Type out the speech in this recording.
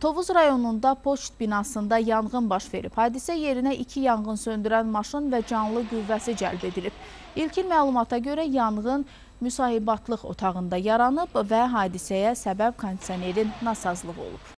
Tovuz rayonunda poçt binasında yanğın baş verib. Hadisə yerinə iki yanğın söndürən maşın və canlı qüvvəsi cəlb edilib. İlkin məlumata görə yanğın müsahibatlıq otağında yaranıb və hadisəyə səbəb kondisionerin nasazlığı olub.